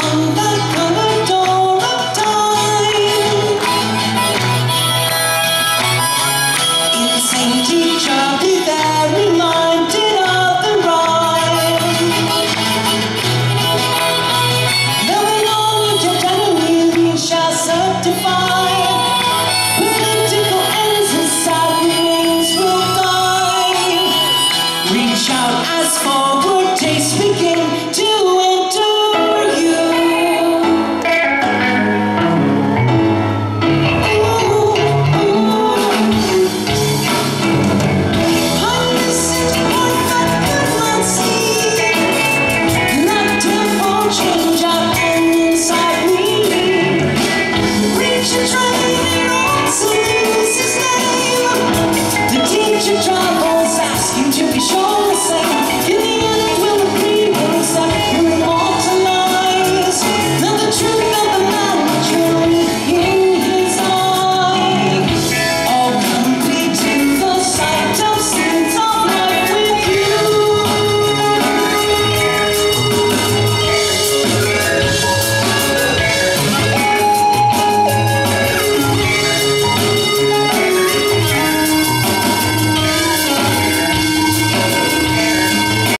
Oh.